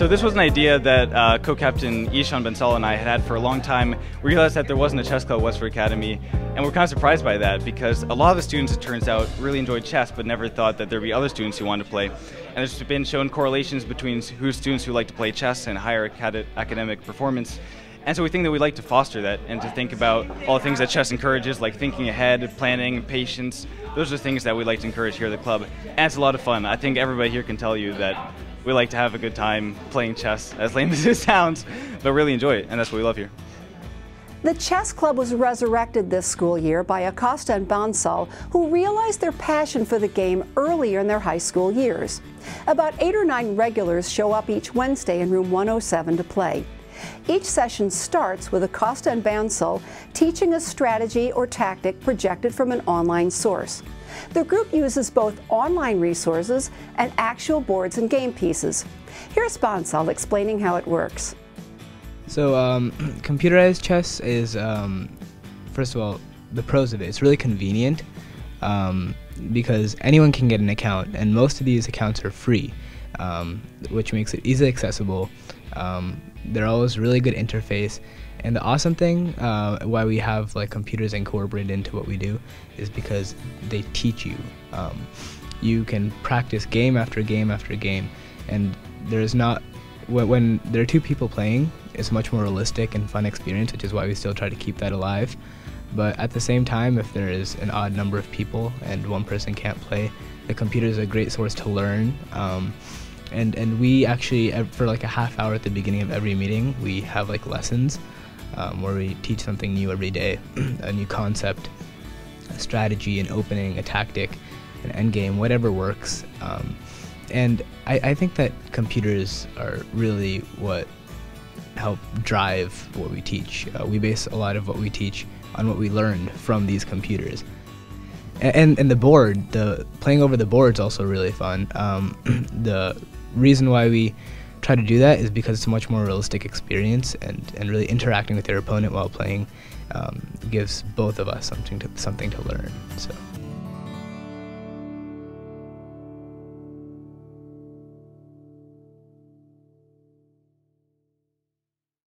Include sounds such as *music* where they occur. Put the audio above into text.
So this was an idea that uh, co-captain Ishan Bansal and I had had for a long time. We realized that there wasn't a chess club at Westford Academy, and we're kind of surprised by that because a lot of the students, it turns out, really enjoyed chess, but never thought that there'd be other students who wanted to play. And there's been shown correlations between who students who like to play chess and higher acad academic performance. And so we think that we'd like to foster that and to think about all the things that chess encourages, like thinking ahead, planning, patience. Those are things that we'd like to encourage here at the club. And it's a lot of fun. I think everybody here can tell you that we like to have a good time playing chess, *laughs* as lame as it sounds, but really enjoy it, and that's what we love here. The chess club was resurrected this school year by Acosta and Bansal, who realized their passion for the game earlier in their high school years. About eight or nine regulars show up each Wednesday in room 107 to play. Each session starts with Acosta and Bansal teaching a strategy or tactic projected from an online source. The group uses both online resources and actual boards and game pieces. Here's Bansal explaining how it works. So, um, *clears throat* computerized chess is, um, first of all, the pros of it. It's really convenient um, because anyone can get an account, and most of these accounts are free, um, which makes it easily accessible. Um, they're always really good interface, and the awesome thing, uh, why we have like computers incorporated into what we do, is because they teach you. Um, you can practice game after game after game, and there's not when, when there are two people playing, it's much more realistic and fun experience, which is why we still try to keep that alive. But at the same time, if there is an odd number of people and one person can't play, the computer is a great source to learn. Um, and and we actually for like a half hour at the beginning of every meeting, we have like lessons um, where we teach something new every day, *clears throat* a new concept, a strategy, an opening, a tactic, an end game, whatever works. Um, and I, I, think that computers are really what help drive what we teach. Uh, we base a lot of what we teach on what we learned from these computers. And, and, the board, the playing over the board is also really fun. Um, *clears throat* the reason why we try to do that is because it's a much more realistic experience and, and really interacting with your opponent while playing um, gives both of us something to something to learn. So.